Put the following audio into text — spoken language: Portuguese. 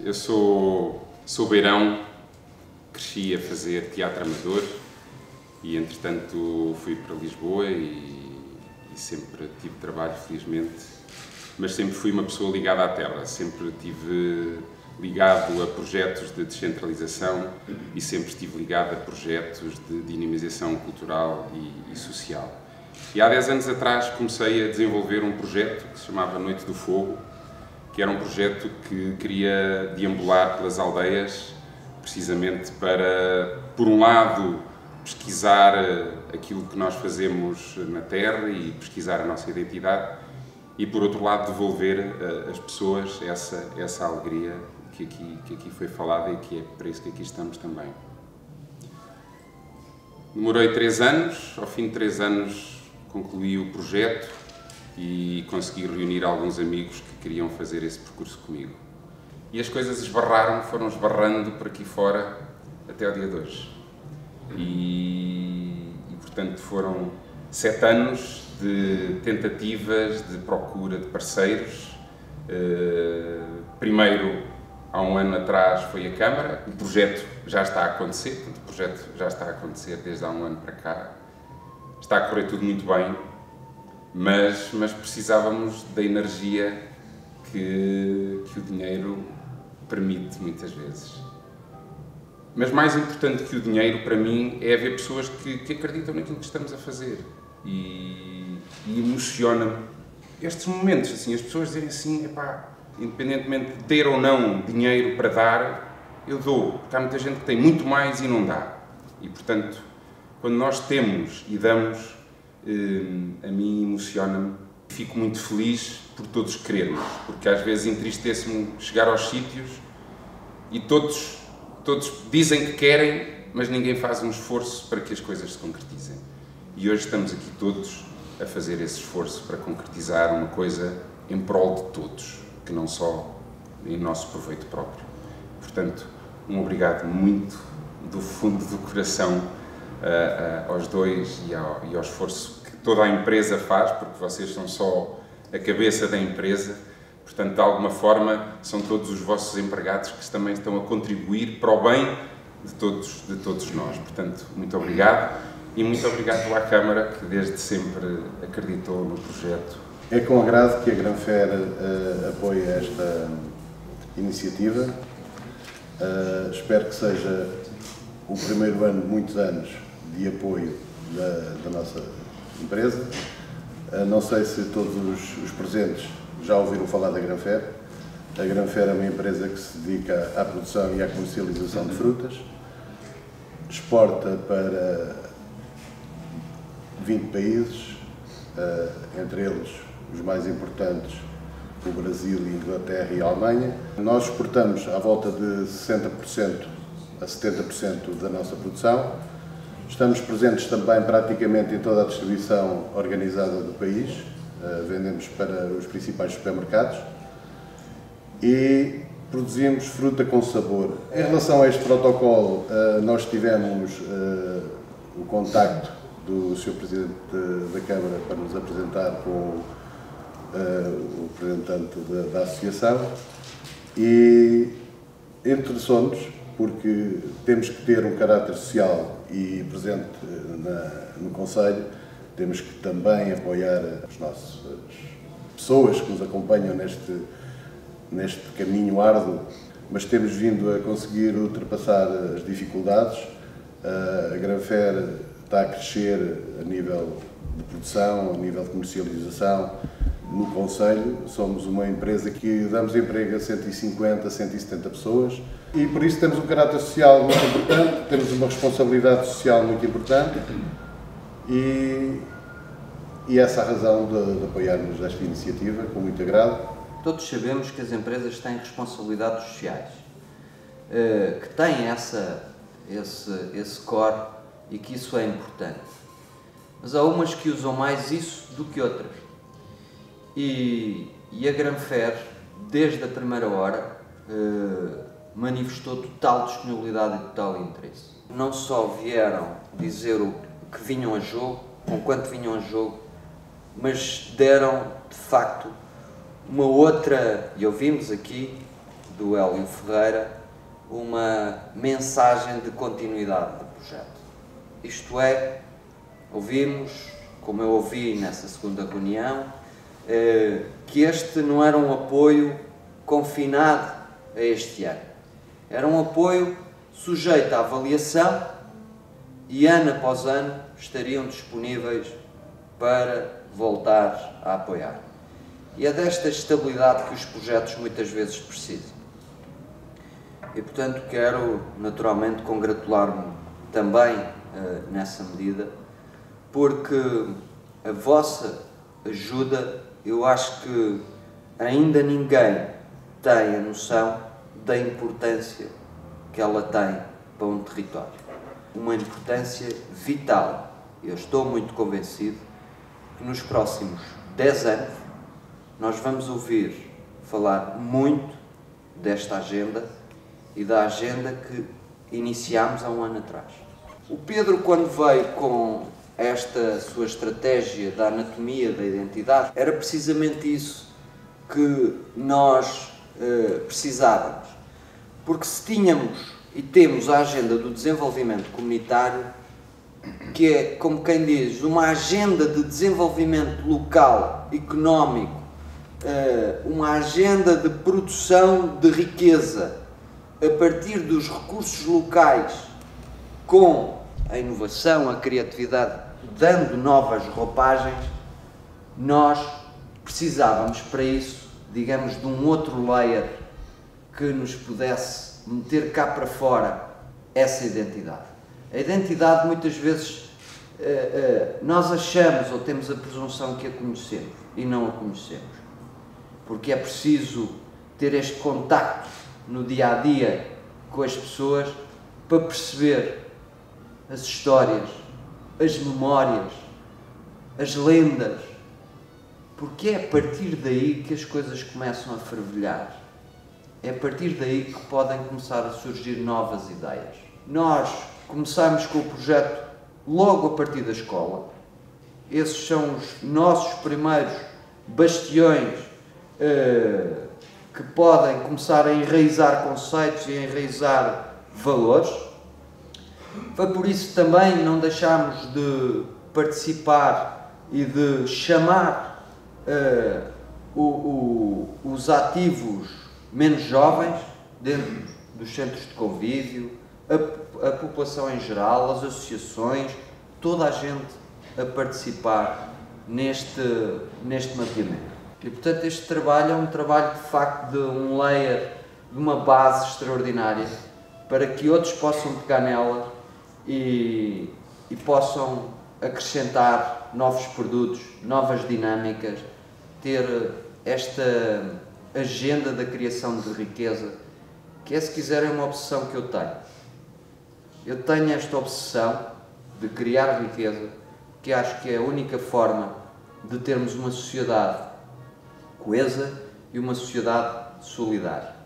Eu sou, sou beirão, cresci a fazer teatro amador e entretanto fui para Lisboa e, e sempre tive trabalho, felizmente, mas sempre fui uma pessoa ligada à terra, sempre tive ligado a projetos de descentralização e sempre estive ligado a projetos de dinamização cultural e, e social. E há 10 anos atrás comecei a desenvolver um projeto que se chamava Noite do Fogo, que era um projeto que queria deambular pelas aldeias, precisamente para, por um lado, pesquisar aquilo que nós fazemos na Terra e pesquisar a nossa identidade, e por outro lado, devolver às pessoas essa, essa alegria que aqui, que aqui foi falada e que é para isso que aqui estamos também. Demorei três anos, ao fim de três anos concluí o projeto e consegui reunir alguns amigos que queriam fazer esse percurso comigo. E as coisas esbarraram, foram esbarrando por aqui fora até o dia de hoje. E, e portanto foram sete anos de tentativas de procura de parceiros. Uh, primeiro há um ano atrás foi a Câmara, o projeto já está a acontecer, portanto, o projeto já está a acontecer desde há um ano para cá. Está a correr tudo muito bem, mas, mas precisávamos da energia que, que o dinheiro permite muitas vezes. Mas mais importante que o dinheiro para mim é haver pessoas que, que acreditam naquilo que estamos a fazer e, e emociona-me estes momentos, assim, as pessoas dizem assim, epá, independentemente de ter ou não dinheiro para dar, eu dou, porque há muita gente que tem muito mais e não dá. E, portanto, quando nós temos e damos, a mim emociona-me. Fico muito feliz por todos querermos, porque às vezes entristece-me chegar aos sítios e todos, todos dizem que querem, mas ninguém faz um esforço para que as coisas se concretizem. E hoje estamos aqui todos a fazer esse esforço para concretizar uma coisa em prol de todos que não só em nosso proveito próprio. Portanto, um obrigado muito do fundo do coração uh, uh, aos dois e ao, e ao esforço toda a empresa faz, porque vocês são só a cabeça da empresa. Portanto, de alguma forma, são todos os vossos empregados que também estão a contribuir para o bem de todos, de todos nós. Portanto, muito obrigado e muito obrigado à Câmara, que desde sempre acreditou no projeto é com agrado que a Granfer uh, apoia esta iniciativa. Uh, espero que seja o primeiro ano de muitos anos de apoio da, da nossa empresa. Uh, não sei se todos os, presentes já ouviram falar da Granfer. A Granfer é uma empresa que se dedica à produção e à comercialização de frutas. Exporta para 20 países, entre eles os mais importantes, o Brasil, Inglaterra e a Alemanha. Nós exportamos à volta de 60% a 70% da nossa produção. Estamos presentes também praticamente em toda a distribuição organizada do país, uh, vendemos para os principais supermercados e produzimos fruta com sabor. Em relação a este protocolo, uh, nós tivemos uh, o contacto do Sr. Presidente da Câmara para nos apresentar com o representante da, da, associação, e interessou-nos porque temos que ter um caráter social e presente na, no Conselho, temos que também apoiar as nossas pessoas que nos acompanham neste, neste caminho árduo, mas temos vindo a conseguir ultrapassar as dificuldades. A Granfer está a crescer a nível de produção, a nível de comercialização, no Conselho. Somos uma empresa que damos emprego a 150, 170 pessoas e por isso temos um caráter social muito importante, temos uma responsabilidade social muito importante e, e essa é a razão de, de apoiarmos esta iniciativa com muito agrado. Todos sabemos que as empresas têm responsabilidades sociais, eh, que têm essa, esse, esse core e que isso é importante. Mas há umas que usam mais isso do que outras. E, e a Granfer, desde a primeira hora, eh, manifestou total disponibilidade e total interesse. Não só vieram dizer o que vinham a jogo, com quanto vinham a jogo, mas deram, de facto, uma outra, e ouvimos aqui, do Hélio Ferreira uma mensagem de continuidade do projeto. Isto é, ouvimos, como eu ouvi nessa segunda reunião, eh, que este não era um apoio confinado a este ano. Era um apoio sujeito à avaliação e ano após ano estariam disponíveis para voltar a apoiar. E é desta estabilidade que os projetos muitas vezes precisam. E portanto quero naturalmente congratular-me também uh, nessa medida, porque a vossa ajuda eu acho que ainda ninguém tem a noção da importância que ela tem para um território. Uma importância vital. Eu estou muito convencido que nos próximos 10 anos nós vamos ouvir falar muito desta agenda e da agenda que iniciámos há um ano atrás. O Pedro, quando veio com esta sua estratégia da anatomia da identidade, era precisamente isso que nós uh, precisávamos. Porque se tínhamos e temos a agenda do desenvolvimento comunitário, que é, como quem diz, uma agenda de desenvolvimento local, económico, uh, uma agenda de produção de riqueza a partir dos recursos locais, com a inovação, a criatividade dando novas roupagens, nós precisávamos para isso, digamos, de um outro layer que nos pudesse meter cá para fora essa identidade. A identidade muitas vezes eh, eh, nós achamos ou temos a presunção que a conhecemos e não a conhecemos. Porque é preciso ter este contacto no dia a dia com as pessoas para perceber as histórias, as memórias, as lendas, porque é a partir daí que as coisas começam a fervilhar. É a partir daí que podem começar a surgir novas ideias. Nós começamos com o projeto logo a partir da escola. Esses são os nossos primeiros bastiões uh, que podem começar a enraizar conceitos e a enraizar valores. Foi por isso também não deixámos de participar e de chamar uh, o, o, os ativos menos jovens dentro dos centros de convívio, a, a população em geral, as associações, toda a gente a participar neste, neste mapeamento. E portanto este trabalho é um trabalho de facto de um layer, de uma base extraordinária para que outros possam pegar nela e, e possam acrescentar novos produtos, novas dinâmicas, ter esta agenda da criação de riqueza, que é, se quiserem, uma obsessão que eu tenho. Eu tenho esta obsessão de criar riqueza, que acho que é a única forma de termos uma sociedade coesa e uma sociedade solidária.